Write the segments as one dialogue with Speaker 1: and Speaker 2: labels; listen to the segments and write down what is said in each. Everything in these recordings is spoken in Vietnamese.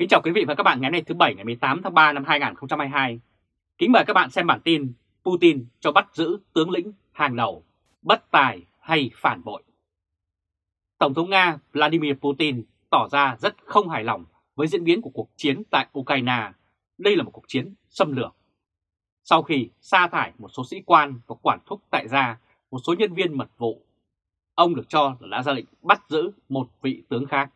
Speaker 1: Kính chào quý vị và các bạn ngày hôm nay thứ Bảy ngày 18 tháng 3 năm 2022. Kính mời các bạn xem bản tin Putin cho bắt giữ tướng lĩnh hàng đầu, bất tài hay phản bội. Tổng thống Nga Vladimir Putin tỏ ra rất không hài lòng với diễn biến của cuộc chiến tại Ukraine. Đây là một cuộc chiến xâm lược. Sau khi sa thải một số sĩ quan và quản thúc tại gia một số nhân viên mật vụ, ông được cho là đã ra lệnh bắt giữ một vị tướng khác.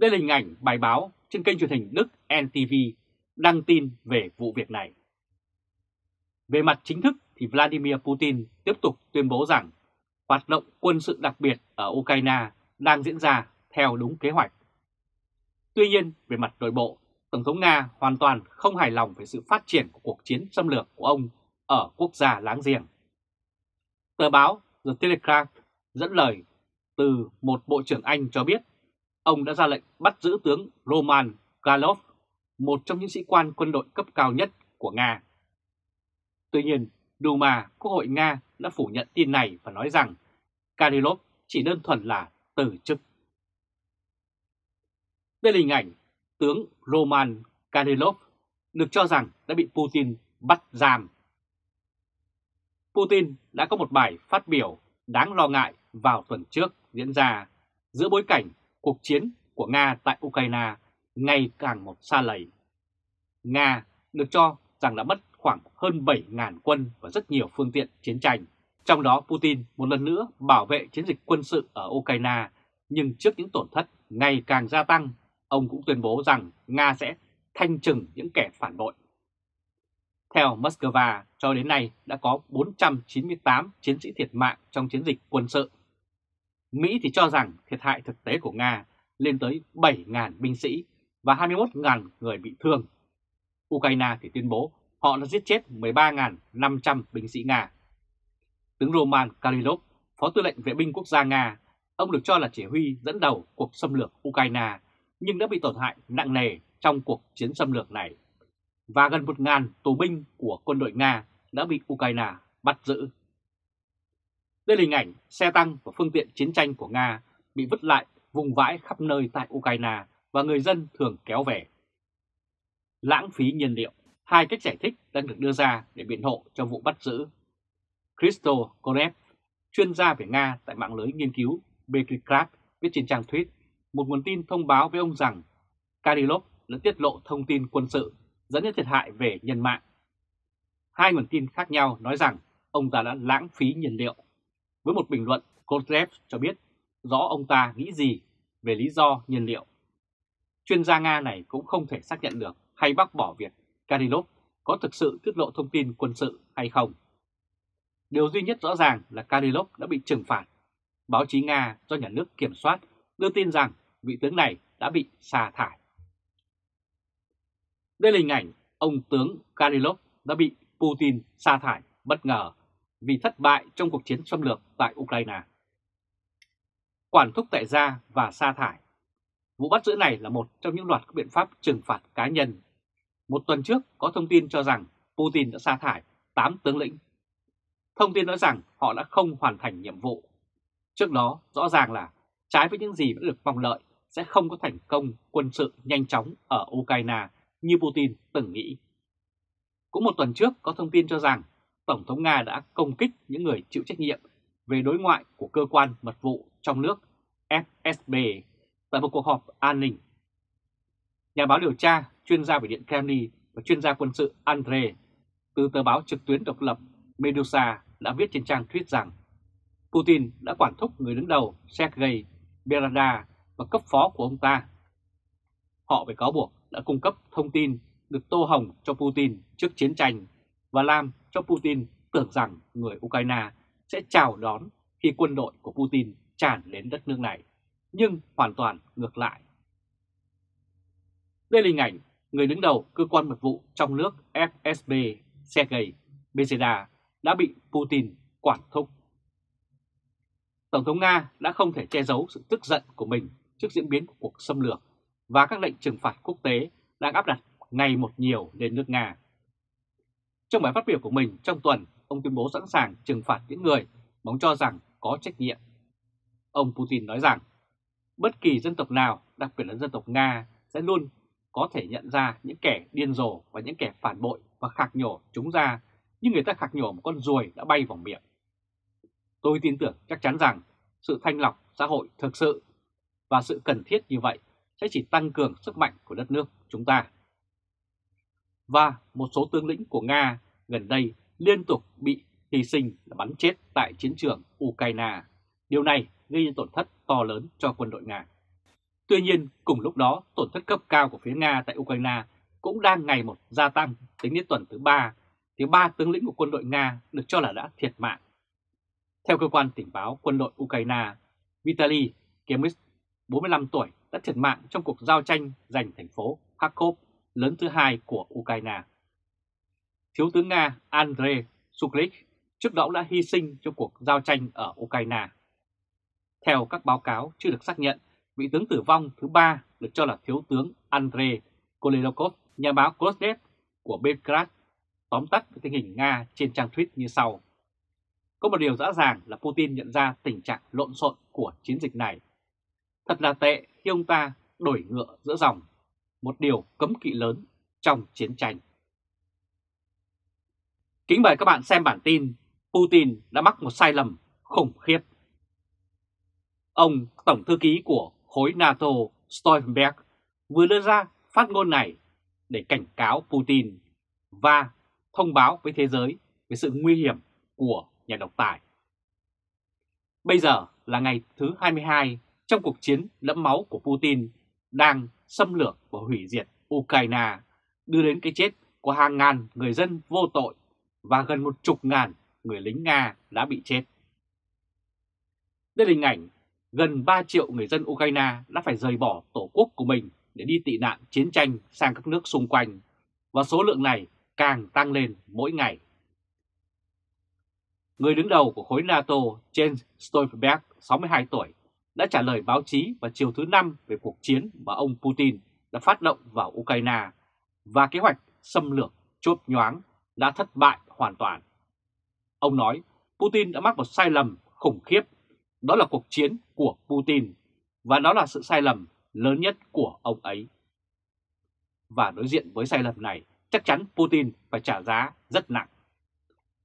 Speaker 1: Đây là hình ảnh bài báo trên kênh truyền hình Đức NTV đăng tin về vụ việc này. Về mặt chính thức thì Vladimir Putin tiếp tục tuyên bố rằng hoạt động quân sự đặc biệt ở Ukraine đang diễn ra theo đúng kế hoạch. Tuy nhiên, về mặt nội bộ, Tổng thống Nga hoàn toàn không hài lòng về sự phát triển của cuộc chiến xâm lược của ông ở quốc gia láng giềng. Tờ báo The Telegraph dẫn lời từ một bộ trưởng Anh cho biết ông đã ra lệnh bắt giữ tướng Roman Galov, một trong những sĩ quan quân đội cấp cao nhất của Nga. Tuy nhiên, Duma, Quốc hội Nga đã phủ nhận tin này và nói rằng Kadyrov chỉ đơn thuần là từ chức. Đây là hình ảnh tướng Roman Kadyrov được cho rằng đã bị Putin bắt giam. Putin đã có một bài phát biểu đáng lo ngại vào tuần trước diễn ra giữa bối cảnh cuộc chiến của Nga tại Ukraine ngày càng một xa lầy. Nga được cho rằng đã mất khoảng hơn 7.000 quân và rất nhiều phương tiện chiến tranh. Trong đó Putin một lần nữa bảo vệ chiến dịch quân sự ở Ukraine, nhưng trước những tổn thất ngày càng gia tăng, ông cũng tuyên bố rằng Nga sẽ thanh trừng những kẻ phản bội. Theo Moscow, cho đến nay đã có 498 chiến sĩ thiệt mạng trong chiến dịch quân sự. Mỹ thì cho rằng thiệt hại thực tế của Nga lên tới 7.000 binh sĩ và 21.000 người bị thương. Ukraine thì tuyên bố họ đã giết chết 13.500 binh sĩ Nga. Tướng Roman Karylov, Phó Tư lệnh Vệ binh Quốc gia Nga, ông được cho là chỉ huy dẫn đầu cuộc xâm lược Ukraine nhưng đã bị tổn hại nặng nề trong cuộc chiến xâm lược này. Và gần 1.000 tù binh của quân đội Nga đã bị Ukraine bắt giữ. Đây là hình ảnh xe tăng và phương tiện chiến tranh của Nga bị vứt lại vùng vãi khắp nơi tại Ukraine và người dân thường kéo về. Lãng phí nhiên liệu, hai cách giải thích đang được đưa ra để biện hộ cho vụ bắt giữ. Christo Korev, chuyên gia về Nga tại mạng lưới nghiên cứu Beklikrab viết trên trang tweet một nguồn tin thông báo với ông rằng Kadyrov đã tiết lộ thông tin quân sự dẫn đến thiệt hại về nhân mạng. Hai nguồn tin khác nhau nói rằng ông ta đã lãng phí nhiên liệu. Với một bình luận, Korev cho biết rõ ông ta nghĩ gì về lý do nhiên liệu. Chuyên gia Nga này cũng không thể xác nhận được hay bác bỏ việc Kadyrov có thực sự tiết lộ thông tin quân sự hay không. Điều duy nhất rõ ràng là Kadyrov đã bị trừng phạt. Báo chí Nga do nhà nước kiểm soát đưa tin rằng vị tướng này đã bị sa thải. Đây là hình ảnh ông tướng Kadyrov đã bị Putin sa thải bất ngờ vì thất bại trong cuộc chiến xâm lược tại Ukraine quản thúc tại gia và sa thải. Vụ bắt giữ này là một trong những loạt các biện pháp trừng phạt cá nhân. Một tuần trước, có thông tin cho rằng Putin đã sa thải 8 tướng lĩnh. Thông tin nói rằng họ đã không hoàn thành nhiệm vụ. Trước đó, rõ ràng là trái với những gì đã được mong lợi sẽ không có thành công quân sự nhanh chóng ở Ukraine như Putin từng nghĩ. Cũng một tuần trước, có thông tin cho rằng Tổng thống Nga đã công kích những người chịu trách nhiệm về đối ngoại của cơ quan mật vụ trong nước FSB tại một cuộc họp an ninh. Nhà báo điều tra, chuyên gia về Điện Kremlin và chuyên gia quân sự Andre từ tờ báo trực tuyến độc lập Medusa đã viết trên trang tweet rằng Putin đã quản thúc người đứng đầu Sergei Berada và cấp phó của ông ta. Họ phải cáo buộc đã cung cấp thông tin được tô hồng cho Putin trước chiến tranh và làm cho Putin tưởng rằng người Ukraine sẽ chào đón khi quân đội của Putin tràn đến đất nước này, nhưng hoàn toàn ngược lại. Đây là hình ảnh người đứng đầu cơ quan mật vụ trong nước FSB Sergei Bezeda đã bị Putin quản thúc. Tổng thống Nga đã không thể che giấu sự tức giận của mình trước diễn biến của cuộc xâm lược và các lệnh trừng phạt quốc tế đang áp đặt ngày một nhiều lên nước Nga. Trong bài phát biểu của mình trong tuần, ông tuyên bố sẵn sàng trừng phạt những người mà ông cho rằng có trách nhiệm. Ông Putin nói rằng, bất kỳ dân tộc nào đặc biệt là dân tộc Nga, sẽ luôn có thể nhận ra những kẻ điên rồ và những kẻ phản bội và khạc nhổ chúng ra như người ta khạc nhổ một con ruồi đã bay vào miệng. Tôi tin tưởng chắc chắn rằng sự thanh lọc xã hội thực sự và sự cần thiết như vậy sẽ chỉ tăng cường sức mạnh của đất nước chúng ta. Và một số tướng lĩnh của Nga gần đây liên tục bị hy sinh là bắn chết tại chiến trường Ukraine. Điều này gây ra tổn thất to lớn cho quân đội Nga. Tuy nhiên, cùng lúc đó, tổn thất cấp cao của phía Nga tại Ukraine cũng đang ngày một gia tăng tính đến tuần thứ ba, thì ba tướng lĩnh của quân đội Nga được cho là đã thiệt mạng. Theo cơ quan tình báo quân đội Ukraine, Vitaly Kemis, 45 tuổi, đã thiệt mạng trong cuộc giao tranh giành thành phố Kharkov lớn thứ hai của Ukraine. Thiếu tướng Nga Andrei Suklik trước đó đã hy sinh trong cuộc giao tranh ở Ukraine. Theo các báo cáo chưa được xác nhận, vị tướng tử vong thứ ba được cho là thiếu tướng Andrei Kolelokov, nhà báo Krosnet của Belgrade, tóm tắt về tình hình Nga trên trang tweet như sau. Có một điều rõ ràng là Putin nhận ra tình trạng lộn xộn của chiến dịch này. Thật là tệ khi ông ta đổi ngựa giữa dòng, một điều cấm kỵ lớn trong chiến tranh. Kính mời các bạn xem bản tin Putin đã mắc một sai lầm khủng khiếp. Ông Tổng Thư ký của khối NATO Stoltenberg vừa đưa ra phát ngôn này để cảnh cáo Putin và thông báo với thế giới về sự nguy hiểm của nhà độc tài. Bây giờ là ngày thứ 22 trong cuộc chiến lẫm máu của Putin đang xâm lược và hủy diệt Ukraine, đưa đến cái chết của hàng ngàn người dân vô tội và gần một chục ngàn người lính Nga đã bị chết. Đây là hình ảnh gần 3 triệu người dân Ukraine đã phải rời bỏ tổ quốc của mình để đi tị nạn chiến tranh sang các nước xung quanh, và số lượng này càng tăng lên mỗi ngày. Người đứng đầu của khối NATO Jens Stoltenberg, 62 tuổi, đã trả lời báo chí vào chiều thứ Năm về cuộc chiến mà ông Putin đã phát động vào Ukraine và kế hoạch xâm lược chốt nhoáng đã thất bại hoàn toàn. Ông nói Putin đã mắc một sai lầm khủng khiếp, đó là cuộc chiến của Putin và đó là sự sai lầm lớn nhất của ông ấy. Và đối diện với sai lầm này, chắc chắn Putin phải trả giá rất nặng.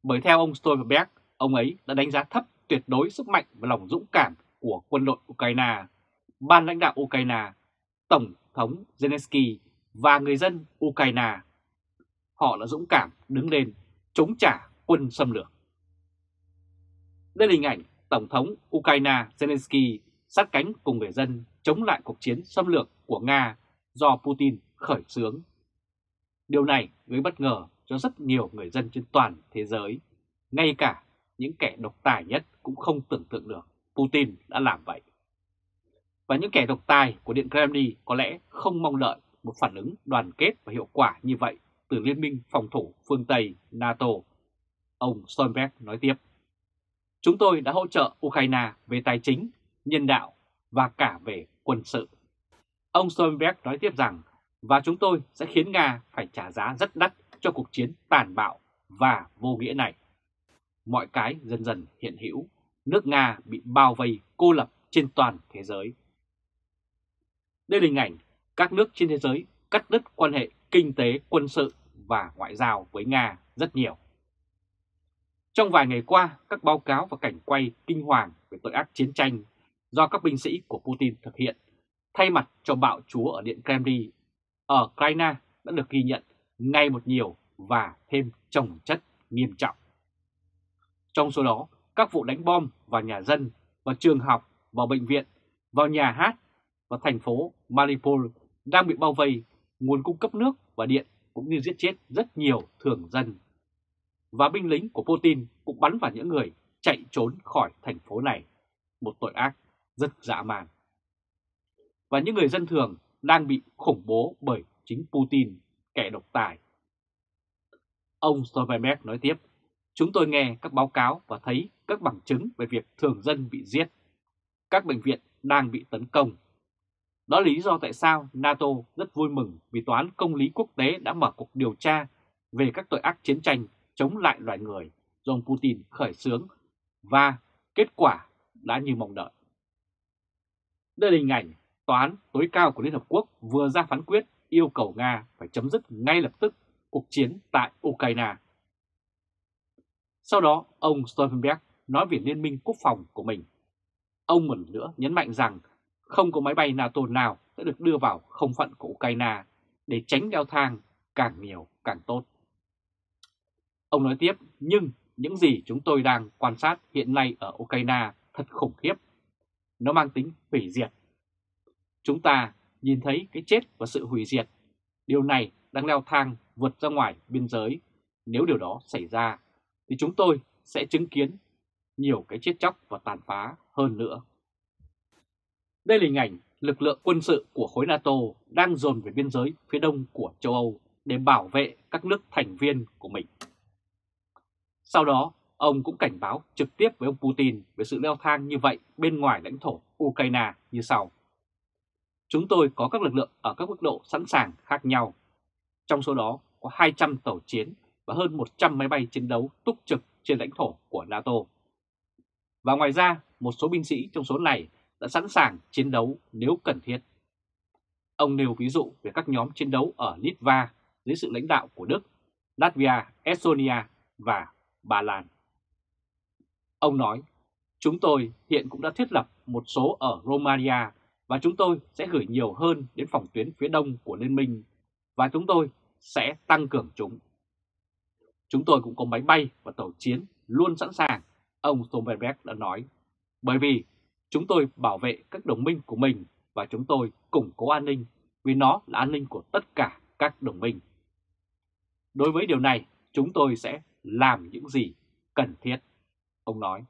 Speaker 1: Bởi theo ông Stoltenberg, ông ấy đã đánh giá thấp tuyệt đối sức mạnh và lòng dũng cảm của quân đội Ukraine, ban lãnh đạo Ukraine, Tổng thống Zelensky và người dân Ukraine. Họ đã dũng cảm đứng lên chống trả quân xâm lược. Đây là hình ảnh Tổng thống Ukraine Zelensky sát cánh cùng người dân chống lại cuộc chiến xâm lược của Nga do Putin khởi xướng. Điều này gây bất ngờ cho rất nhiều người dân trên toàn thế giới, ngay cả những kẻ độc tài nhất cũng không tưởng tượng được Putin đã làm vậy. Và những kẻ độc tài của Điện Kremlin có lẽ không mong đợi một phản ứng đoàn kết và hiệu quả như vậy từ Liên minh phòng thủ phương Tây NATO. Ông Stoltenberg nói tiếp. Chúng tôi đã hỗ trợ Ukraine về tài chính, nhân đạo và cả về quân sự. Ông Stoltenberg nói tiếp rằng, và chúng tôi sẽ khiến Nga phải trả giá rất đắt cho cuộc chiến tàn bạo và vô nghĩa này. Mọi cái dần dần hiện hữu, nước Nga bị bao vây cô lập trên toàn thế giới. Đây là hình ảnh các nước trên thế giới cắt đứt quan hệ kinh tế, quân sự và ngoại giao với Nga rất nhiều. Trong vài ngày qua, các báo cáo và cảnh quay kinh hoàng về tội ác chiến tranh do các binh sĩ của Putin thực hiện thay mặt cho bạo chúa ở Điện Kremlin ở Ukraine đã được ghi nhận ngày một nhiều và thêm trồng chất nghiêm trọng. Trong số đó, các vụ đánh bom vào nhà dân, vào trường học, vào bệnh viện, vào nhà hát và thành phố Mariupol đang bị bao vây, nguồn cung cấp nước và điện cũng như giết chết rất nhiều thường dân. Và binh lính của Putin cũng bắn vào những người chạy trốn khỏi thành phố này, một tội ác rất dã man. Và những người dân thường đang bị khủng bố bởi chính Putin, kẻ độc tài. Ông Stoltenberg nói tiếp, chúng tôi nghe các báo cáo và thấy các bằng chứng về việc thường dân bị giết. Các bệnh viện đang bị tấn công. Đó là lý do tại sao NATO rất vui mừng vì Tòa án Công lý Quốc tế đã mở cuộc điều tra về các tội ác chiến tranh chống lại loài người do ông Putin khởi xướng và kết quả đã như mong đợi. Đây là hình ảnh Tòa án tối cao của Liên Hợp Quốc vừa ra phán quyết yêu cầu Nga phải chấm dứt ngay lập tức cuộc chiến tại Ukraine. Sau đó, ông Stoltenberg nói về liên minh quốc phòng của mình. Ông một nữa nhấn mạnh rằng không có máy bay NATO nào sẽ được đưa vào không phận của Ukraine để tránh leo thang càng nhiều càng tốt. Ông nói tiếp, nhưng những gì chúng tôi đang quan sát hiện nay ở Ukraine thật khủng khiếp. Nó mang tính hủy diệt. Chúng ta nhìn thấy cái chết và sự hủy diệt. Điều này đang leo thang vượt ra ngoài biên giới. Nếu điều đó xảy ra, thì chúng tôi sẽ chứng kiến nhiều cái chết chóc và tàn phá hơn nữa. Đây là hình ảnh lực lượng quân sự của khối NATO đang dồn về biên giới phía đông của châu Âu để bảo vệ các nước thành viên của mình. Sau đó, ông cũng cảnh báo trực tiếp với ông Putin về sự leo thang như vậy bên ngoài lãnh thổ Ukraine như sau. Chúng tôi có các lực lượng ở các mức độ sẵn sàng khác nhau. Trong số đó có 200 tàu chiến và hơn 100 máy bay chiến đấu túc trực trên lãnh thổ của NATO. Và ngoài ra, một số binh sĩ trong số này đã sẵn sàng chiến đấu nếu cần thiết. Ông nêu ví dụ về các nhóm chiến đấu ở Litva dưới sự lãnh đạo của Đức, Latvia, Estonia và Ba Lan. Ông nói, chúng tôi hiện cũng đã thiết lập một số ở Romania và chúng tôi sẽ gửi nhiều hơn đến phòng tuyến phía đông của Liên minh và chúng tôi sẽ tăng cường chúng. Chúng tôi cũng có máy bay và tàu chiến luôn sẵn sàng, ông Stoltenberg đã nói, bởi vì chúng tôi bảo vệ các đồng minh của mình và chúng tôi củng cố an ninh vì nó là an ninh của tất cả các đồng minh. Đối với điều này, chúng tôi sẽ làm những gì cần thiết, ông nói.